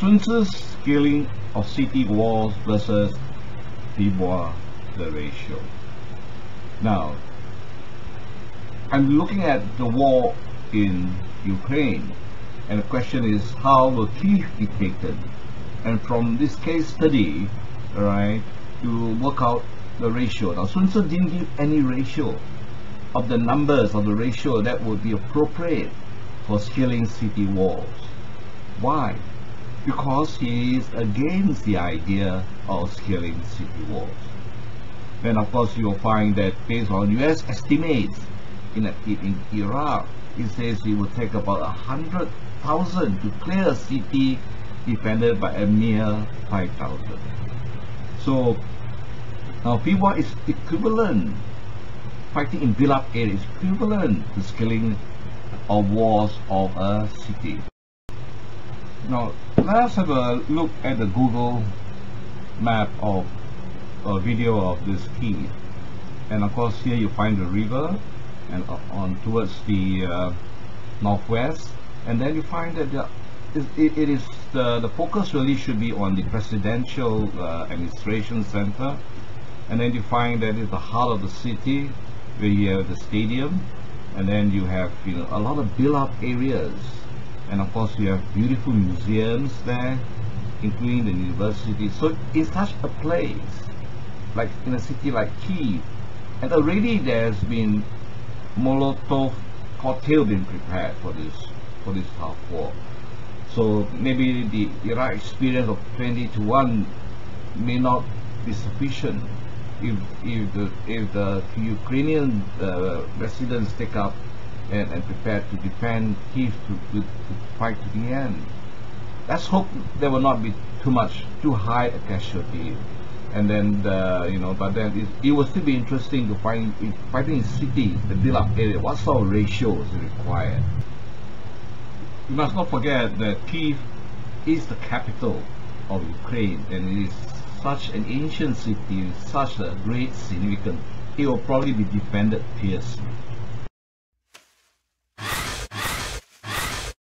Sun scaling of city walls versus FIBUA the ratio. Now, I'm looking at the war in Ukraine, and the question is how will Kiev be taken? And from this case study, right, you work out the ratio. Now, Sun Tzu didn't give any ratio of the numbers of the ratio that would be appropriate for scaling city walls. Why? Because he is against the idea of scaling city walls. Then of course you'll find that based on US estimates in, in Iraq, it says it will take about hundred thousand to clear a city defended by a mere five thousand. So now FIBUA is equivalent fighting in built-up areas equivalent to scaling of walls of a city. Now let us have a look at the Google map of a video of this key. And of course here you find the river and on towards the uh, northwest. And then you find that the, it, it is the, the focus really should be on the presidential uh, administration center. And then you find that it's the heart of the city where you have the stadium. And then you have you know a lot of built-up areas and of course you have beautiful museums there including the university. So in such a place like in a city like Kiev and already there's been Molotov cocktail being prepared for this for this tough war. So maybe the Iraq experience of 20 to 1 may not be sufficient if if the if the Ukrainian uh, residents take up and, and prepare to defend Kiev to, to, to fight to the end. Let's hope there will not be too much too high a casualty. And then the, you know but then it, it will still be interesting to find if fighting in cities the built up area what sort of ratios is required? You must not forget that Kiev is the capital of Ukraine and it is such an ancient city such a great significance. It will probably be defended fiercely